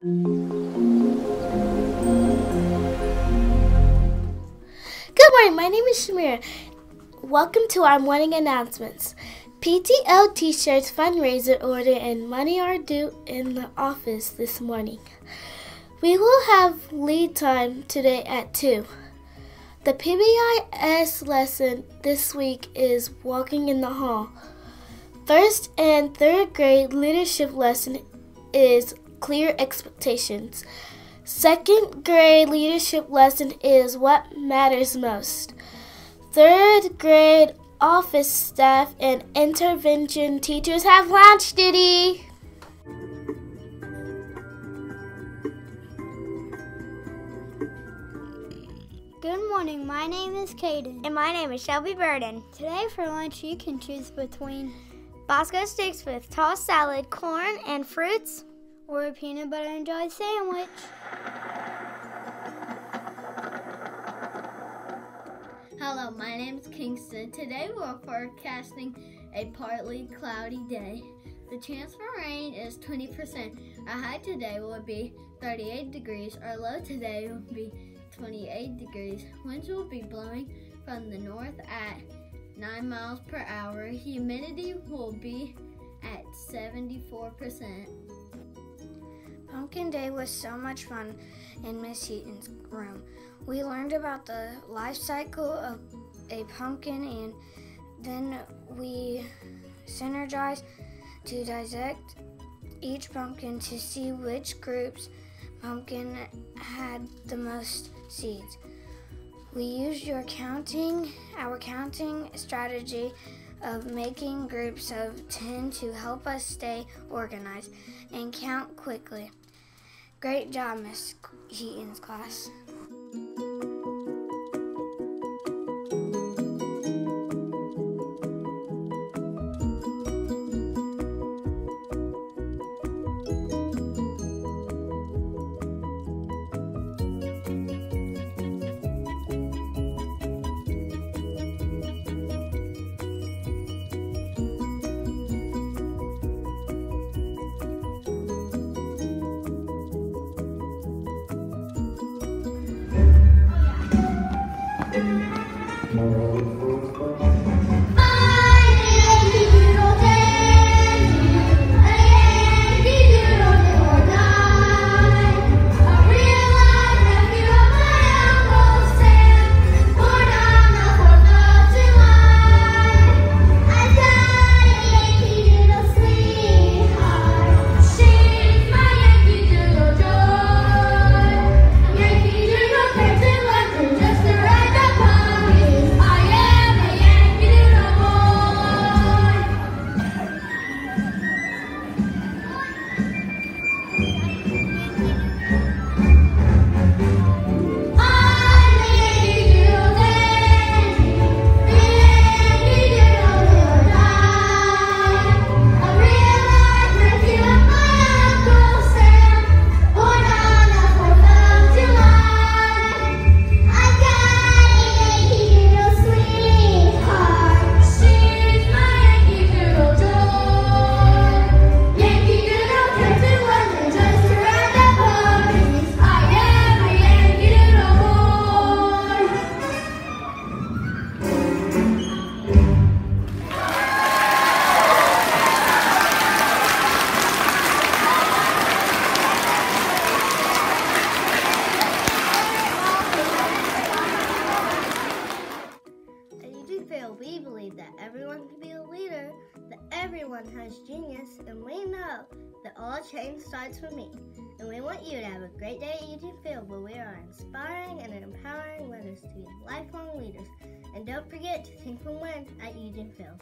Good morning, my name is Shamira. Welcome to our morning announcements. PTL T-shirts fundraiser order and money are due in the office this morning. We will have lead time today at 2. The PBIS lesson this week is walking in the hall. First and third grade leadership lesson is clear expectations. Second grade leadership lesson is what matters most. Third grade office staff and intervention teachers have lunch duty. Good morning, my name is Caden. And my name is Shelby Burden. Today for lunch, you can choose between Bosco sticks with tossed salad, corn, and fruits, or a peanut butter and jelly sandwich. Hello, my name is Kingston. Today we're forecasting a partly cloudy day. The chance for rain is 20%. Our high today will be 38 degrees. Our low today will be 28 degrees. Winds will be blowing from the north at 9 miles per hour. Humidity will be at 74%. Pumpkin Day was so much fun in Miss Heaton's room. We learned about the life cycle of a pumpkin and then we synergized to dissect each pumpkin to see which groups pumpkin had the most seeds. We used your counting, our counting strategy of making groups of 10 to help us stay organized and count quickly. Great job, Miss Heaton's class. Leader, that everyone has genius, and we know that all change starts with me. And we want you to have a great day at Eugene Field where we are inspiring and empowering leaders to be lifelong leaders. And don't forget to think and win at Eugene Field.